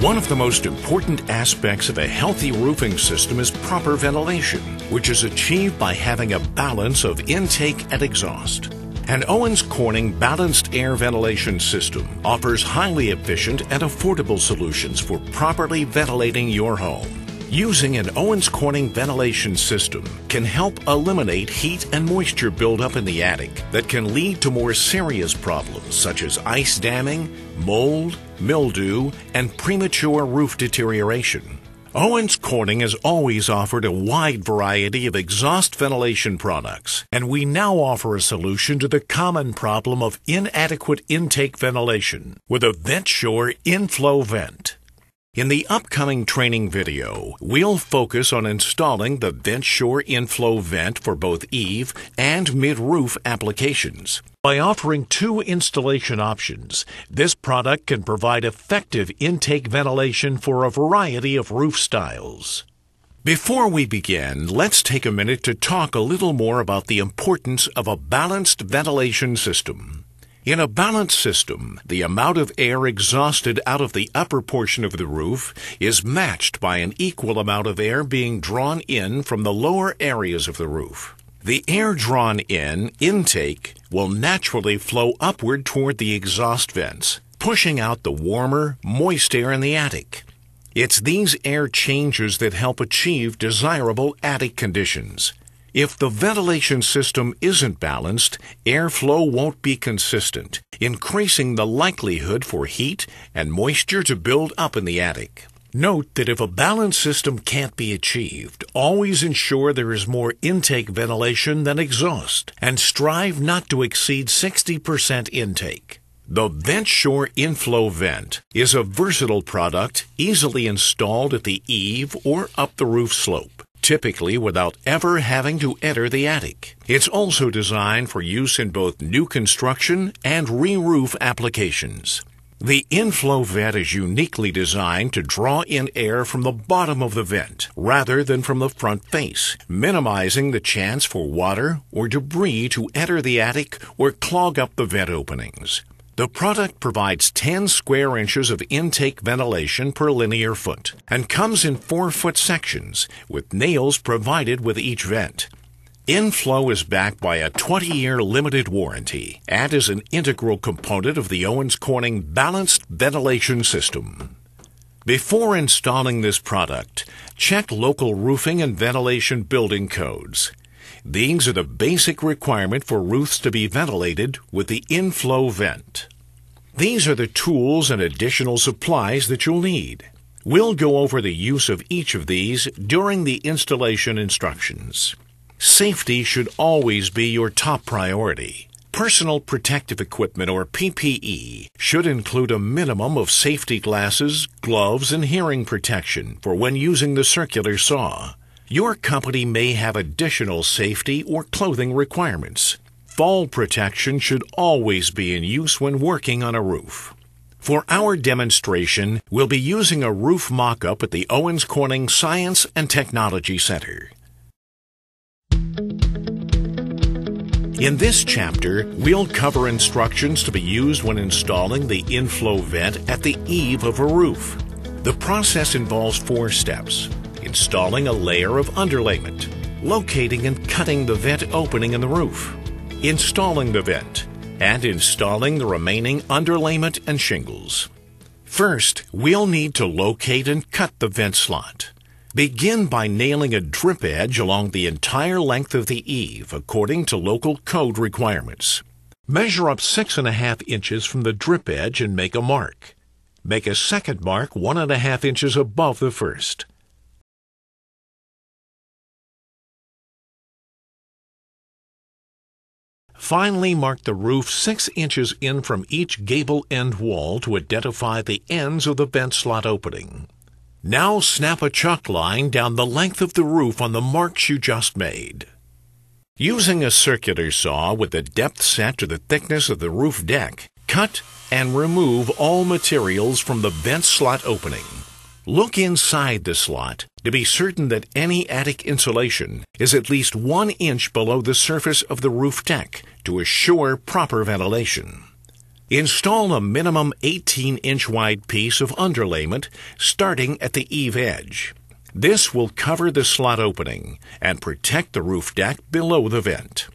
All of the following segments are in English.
One of the most important aspects of a healthy roofing system is proper ventilation, which is achieved by having a balance of intake and exhaust. An Owens Corning balanced air ventilation system offers highly efficient and affordable solutions for properly ventilating your home. Using an Owens Corning ventilation system can help eliminate heat and moisture buildup in the attic that can lead to more serious problems such as ice damming, mold, mildew, and premature roof deterioration. Owens Corning has always offered a wide variety of exhaust ventilation products, and we now offer a solution to the common problem of inadequate intake ventilation with a VentSure inflow vent. In the upcoming training video, we'll focus on installing the VentSure inflow vent for both eave and mid-roof applications. By offering two installation options, this product can provide effective intake ventilation for a variety of roof styles. Before we begin, let's take a minute to talk a little more about the importance of a balanced ventilation system. In a balanced system, the amount of air exhausted out of the upper portion of the roof is matched by an equal amount of air being drawn in from the lower areas of the roof. The air drawn in, intake, will naturally flow upward toward the exhaust vents, pushing out the warmer, moist air in the attic. It's these air changes that help achieve desirable attic conditions. If the ventilation system isn't balanced, airflow won't be consistent, increasing the likelihood for heat and moisture to build up in the attic. Note that if a balanced system can't be achieved, always ensure there is more intake ventilation than exhaust, and strive not to exceed 60% intake. The VentSure Inflow Vent is a versatile product easily installed at the eave or up the roof slope typically without ever having to enter the attic. It's also designed for use in both new construction and re-roof applications. The inflow vent is uniquely designed to draw in air from the bottom of the vent rather than from the front face, minimizing the chance for water or debris to enter the attic or clog up the vent openings. The product provides 10 square inches of intake ventilation per linear foot and comes in 4 foot sections with nails provided with each vent. Inflow is backed by a 20 year limited warranty and is an integral component of the Owens Corning balanced ventilation system. Before installing this product, check local roofing and ventilation building codes. These are the basic requirement for roofs to be ventilated with the inflow vent. These are the tools and additional supplies that you'll need. We'll go over the use of each of these during the installation instructions. Safety should always be your top priority. Personal protective equipment or PPE should include a minimum of safety glasses, gloves, and hearing protection for when using the circular saw. Your company may have additional safety or clothing requirements. Fall protection should always be in use when working on a roof. For our demonstration, we'll be using a roof mock-up at the Owens Corning Science and Technology Center. In this chapter, we'll cover instructions to be used when installing the inflow vent at the eave of a roof. The process involves four steps. Installing a layer of underlayment, locating and cutting the vent opening in the roof, installing the vent, and installing the remaining underlayment and shingles. First, we'll need to locate and cut the vent slot. Begin by nailing a drip edge along the entire length of the eave according to local code requirements. Measure up six and a half inches from the drip edge and make a mark. Make a second mark one and a half inches above the first. Finally, mark the roof 6 inches in from each gable end wall to identify the ends of the vent slot opening. Now snap a chalk line down the length of the roof on the marks you just made. Using a circular saw with the depth set to the thickness of the roof deck, cut and remove all materials from the vent slot opening. Look inside the slot to be certain that any attic insulation is at least one inch below the surface of the roof deck to assure proper ventilation. Install a minimum 18 inch wide piece of underlayment starting at the eave edge. This will cover the slot opening and protect the roof deck below the vent.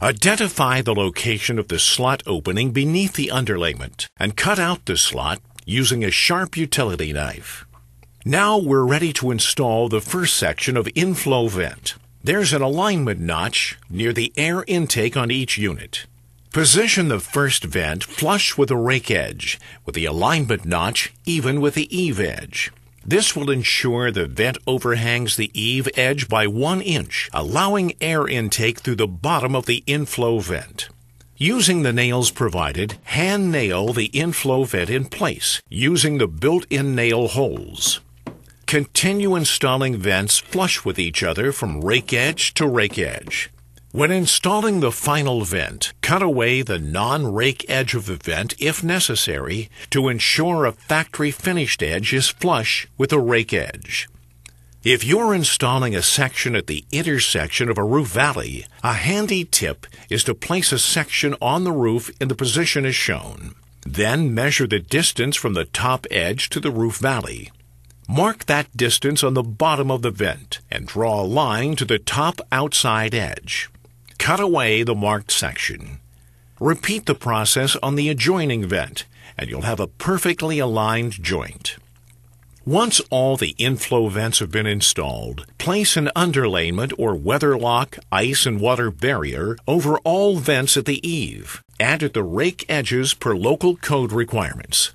Identify the location of the slot opening beneath the underlayment and cut out the slot using a sharp utility knife. Now we're ready to install the first section of inflow vent. There's an alignment notch near the air intake on each unit. Position the first vent flush with the rake edge, with the alignment notch even with the eave edge. This will ensure the vent overhangs the eave edge by one inch, allowing air intake through the bottom of the inflow vent. Using the nails provided, hand nail the inflow vent in place, using the built-in nail holes. Continue installing vents flush with each other from rake edge to rake edge. When installing the final vent, cut away the non-rake edge of the vent if necessary to ensure a factory finished edge is flush with the rake edge. If you're installing a section at the intersection of a roof valley, a handy tip is to place a section on the roof in the position as shown. Then measure the distance from the top edge to the roof valley. Mark that distance on the bottom of the vent and draw a line to the top outside edge. Cut away the marked section. Repeat the process on the adjoining vent, and you'll have a perfectly aligned joint. Once all the inflow vents have been installed, place an underlayment or weatherlock ice and water barrier over all vents at the eave. and at the rake edges per local code requirements.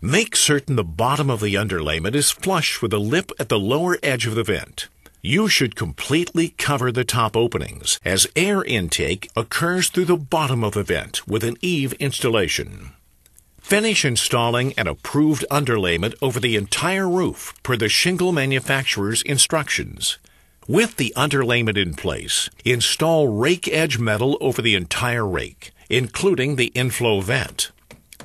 Make certain the bottom of the underlayment is flush with the lip at the lower edge of the vent. You should completely cover the top openings, as air intake occurs through the bottom of the vent with an eave installation. Finish installing an approved underlayment over the entire roof per the shingle manufacturer's instructions. With the underlayment in place, install rake edge metal over the entire rake, including the inflow vent.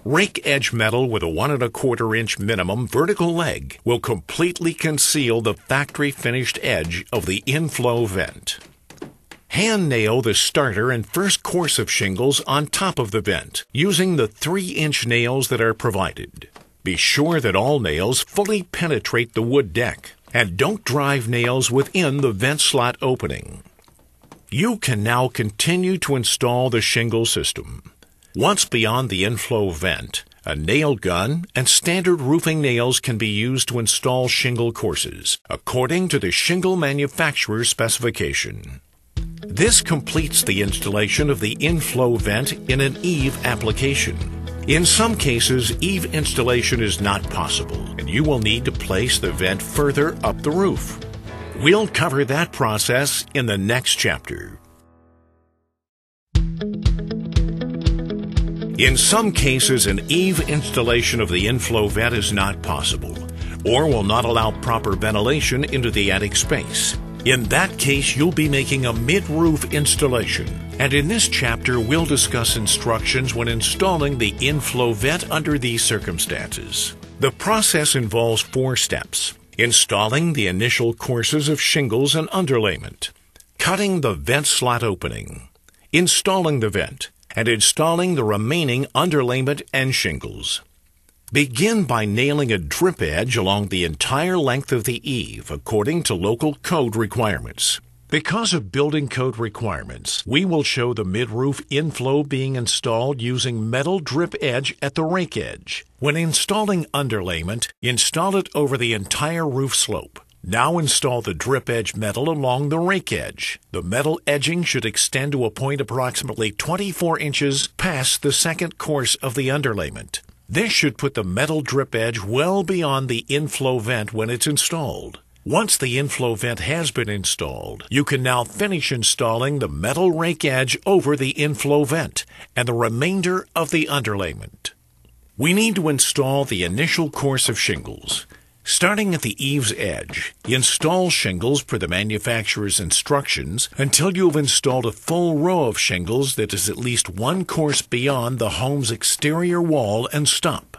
Rake edge metal with a one and a quarter inch minimum vertical leg will completely conceal the factory finished edge of the inflow vent. Hand nail the starter and first course of shingles on top of the vent using the 3 inch nails that are provided. Be sure that all nails fully penetrate the wood deck and don't drive nails within the vent slot opening. You can now continue to install the shingle system. Once beyond the inflow vent, a nail gun and standard roofing nails can be used to install shingle courses, according to the shingle manufacturer's specification. This completes the installation of the inflow vent in an eave application. In some cases, eave installation is not possible, and you will need to place the vent further up the roof. We'll cover that process in the next chapter. In some cases, an eave installation of the inflow vent is not possible, or will not allow proper ventilation into the attic space. In that case, you'll be making a mid-roof installation. And in this chapter, we'll discuss instructions when installing the inflow vent under these circumstances. The process involves four steps. Installing the initial courses of shingles and underlayment. Cutting the vent slot opening. Installing the vent and installing the remaining underlayment and shingles. Begin by nailing a drip edge along the entire length of the eave according to local code requirements. Because of building code requirements, we will show the mid-roof inflow being installed using metal drip edge at the rake edge. When installing underlayment, install it over the entire roof slope. Now install the drip edge metal along the rake edge. The metal edging should extend to a point approximately 24 inches past the second course of the underlayment. This should put the metal drip edge well beyond the inflow vent when it's installed. Once the inflow vent has been installed, you can now finish installing the metal rake edge over the inflow vent and the remainder of the underlayment. We need to install the initial course of shingles. Starting at the eave's edge, install shingles per the manufacturer's instructions until you have installed a full row of shingles that is at least one course beyond the home's exterior wall and stump.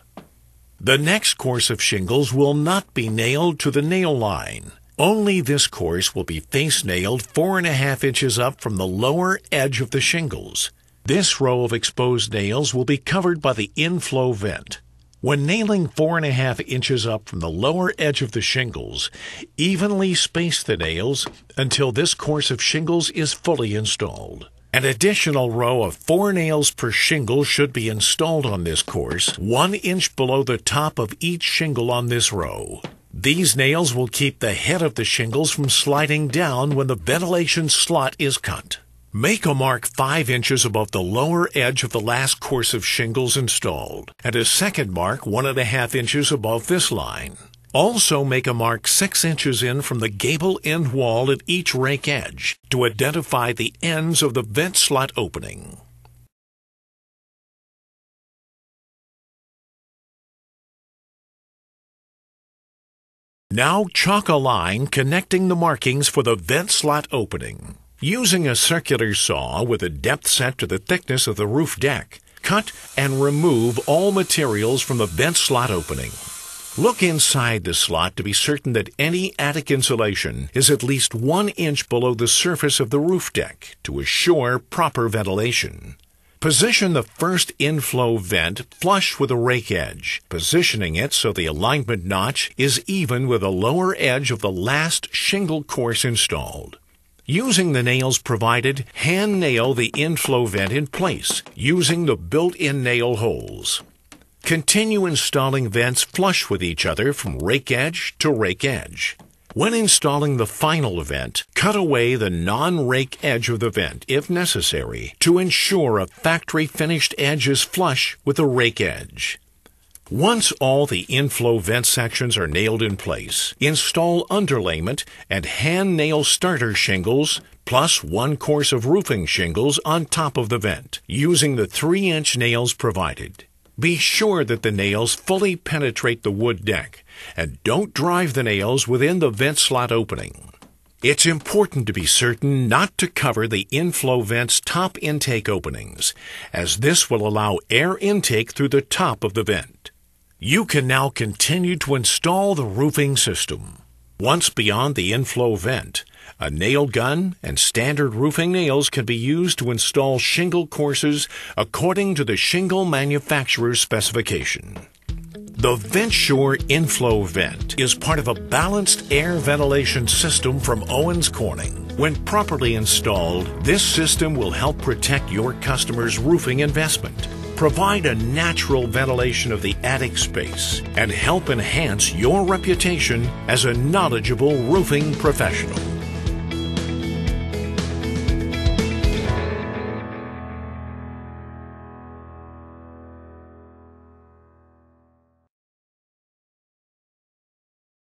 The next course of shingles will not be nailed to the nail line. Only this course will be face nailed four and a half inches up from the lower edge of the shingles. This row of exposed nails will be covered by the inflow vent. When nailing four and a half inches up from the lower edge of the shingles, evenly space the nails until this course of shingles is fully installed. An additional row of four nails per shingle should be installed on this course, one inch below the top of each shingle on this row. These nails will keep the head of the shingles from sliding down when the ventilation slot is cut. Make a mark 5 inches above the lower edge of the last course of shingles installed, and a second mark 1.5 inches above this line. Also make a mark 6 inches in from the gable end wall at each rake edge to identify the ends of the vent slot opening. Now chalk a line connecting the markings for the vent slot opening. Using a circular saw with a depth set to the thickness of the roof deck, cut and remove all materials from the vent slot opening. Look inside the slot to be certain that any attic insulation is at least one inch below the surface of the roof deck to assure proper ventilation. Position the first inflow vent flush with the rake edge, positioning it so the alignment notch is even with the lower edge of the last shingle course installed. Using the nails provided, hand nail the inflow vent in place using the built-in nail holes. Continue installing vents flush with each other from rake edge to rake edge. When installing the final vent, cut away the non-rake edge of the vent if necessary to ensure a factory finished edge is flush with the rake edge. Once all the inflow vent sections are nailed in place, install underlayment and hand nail starter shingles plus one course of roofing shingles on top of the vent using the 3 inch nails provided. Be sure that the nails fully penetrate the wood deck and don't drive the nails within the vent slot opening. It's important to be certain not to cover the inflow vent's top intake openings, as this will allow air intake through the top of the vent. You can now continue to install the roofing system. Once beyond the inflow vent, a nail gun and standard roofing nails can be used to install shingle courses according to the shingle manufacturer's specification. The VentSure inflow vent is part of a balanced air ventilation system from Owens Corning. When properly installed, this system will help protect your customer's roofing investment provide a natural ventilation of the attic space, and help enhance your reputation as a knowledgeable roofing professional.